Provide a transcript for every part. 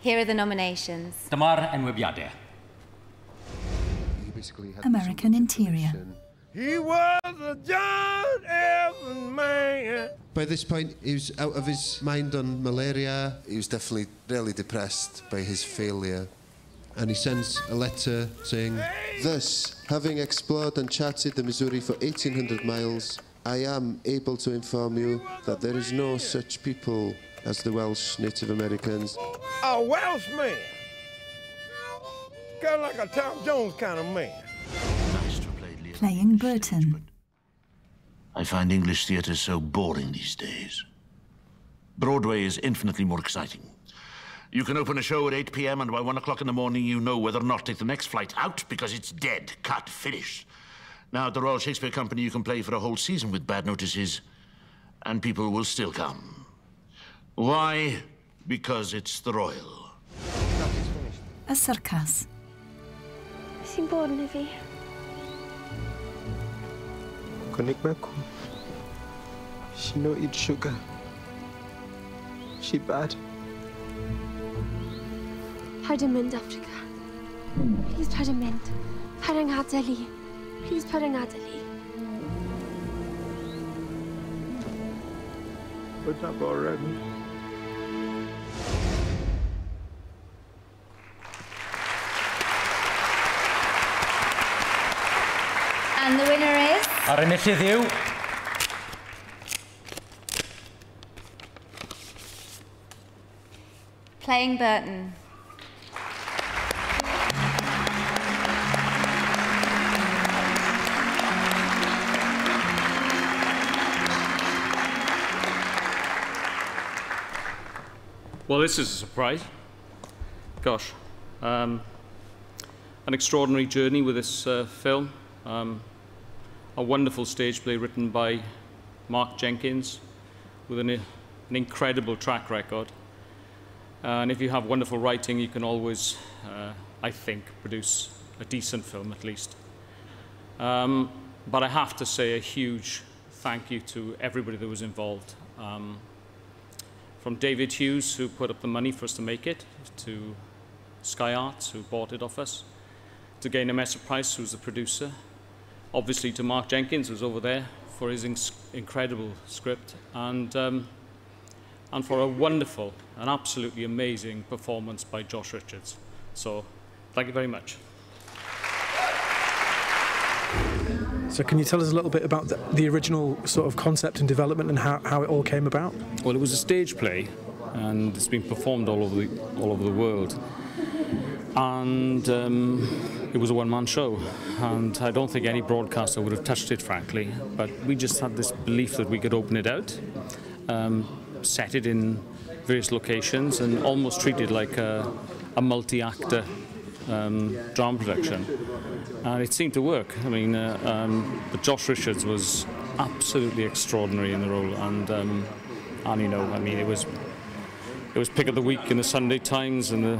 Here are the nominations. Dyma'r enwebiadau. He American Interior. He was a John Evans man. By this point, he was out of his mind on malaria. He was definitely really depressed by his failure. And he sends a letter saying, Thus, having explored and charted the Missouri for 1,800 miles, I am able to inform you that there is no such people as the Welsh Native Americans. A Welshman. Kind of like a Tom Jones kind of man. Nice to have played Lear Playing Burton. I find English theatre so boring these days. Broadway is infinitely more exciting. You can open a show at 8 p.m. and by 1 o'clock in the morning you know whether or not to take the next flight out because it's dead, cut, finished. Now at the Royal Shakespeare Company you can play for a whole season with bad notices and people will still come. Why? Because it's the Royal. A circus. Sy'n bod yn fi. Cynnig becw. She no eat sugar. She bad. Paid yn mynd, Africa. Please paid yn mynd. Paid yn gadael i. Please paid yn gadael i. But I've already. And the winner is. A'r enillydd yw... Playing Burton. Well, this is a surprise. Gosh. Um, an extraordinary journey with this uh, film. Um, a wonderful stage play written by Mark Jenkins with an, an incredible track record. and if you have wonderful writing, you can always, uh, I think, produce a decent film at least. Um, but I have to say a huge thank you to everybody that was involved. Um, from David Hughes, who put up the money for us to make it, to Sky Arts, who bought it off us, to Gaynor Messer Price, who's the producer, obviously to Mark Jenkins, who's over there, for his inc- incredible script, and, um, and for a wonderful and absolutely amazing performance by Josh Richards. So, thank you very much. So, can you tell us a little bit about the, the original sort of concept and development and how, how it all came about? Well, it was a stage play, and it's been performed all over the, all over the world. And um, it was a one-man show, and I don't think any broadcaster would have touched it, frankly. But we just had this belief that we could open it out, um, set it in various locations, and almost treat it like a, a multi-actor um, drama production. And it seemed to work. I mean, uh, um, but Josh Richards was absolutely extraordinary in the role, and um, and you know, I mean, it was it was pick of the week in the Sunday Times and the,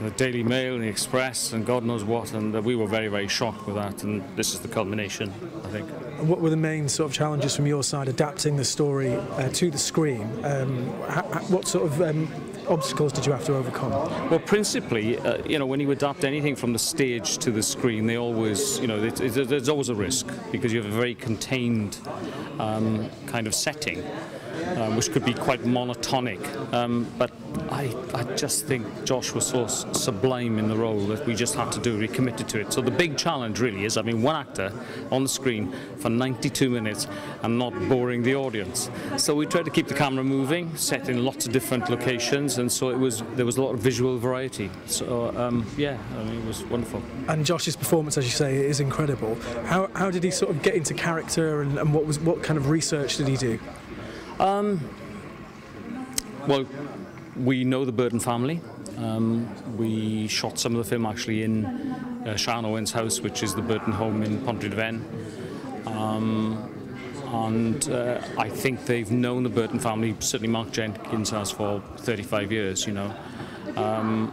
the Daily Mail and the Express and God knows what, and we were very very shocked with that. And this is the culmination, I think. What were the main sort of challenges from your side adapting the story uh, to the screen? Um, ha- ha- what sort of um, obstacles did you have to overcome? Well, principally, uh, you know, when you adapt anything from the stage to the screen, they always, you know, it, it, there's always a risk because you have a very contained um, kind of setting, um, which could be quite monotonic. Um, but I, I just think Josh was so sublime in the role that we just had to do. We committed to it. So the big challenge really is having one actor on the screen for 92 minutes and not boring the audience. So we tried to keep the camera moving, set in lots of different locations, and so it was there was a lot of visual variety. So um, yeah, I mean, it was wonderful. And Josh's performance, as you say, is incredible. How, how did he sort of get into character and, and what was what kind of research did he do? Um, well, we know the Burton family. Um, we shot some of the film actually in uh, Owen's house, which is the Burton home in Pontrhydyfen. Um, and uh, I think they've known the Burton family, certainly Mark Jenkins has for 35 years, you know. Um,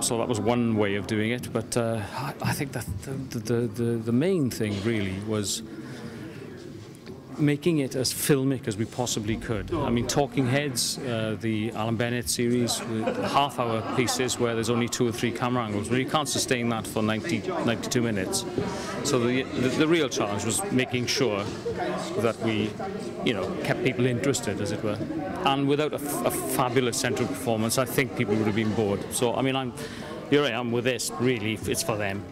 so that was one way of doing it, but uh, I, I think that the, the, the, the main thing really was making it as filmic as we possibly could. I mean, Talking Heads, uh, the Alan Bennett series, the half-hour pieces where there's only two or three camera angles, well, you can't sustain that for 90, 92 minutes. So the, the, the real challenge was making sure that we, you know, kept people interested, as it were. And without a, a fabulous central performance, I think people would have been bored. So, I mean, I'm, here I am with this, really, it's for them.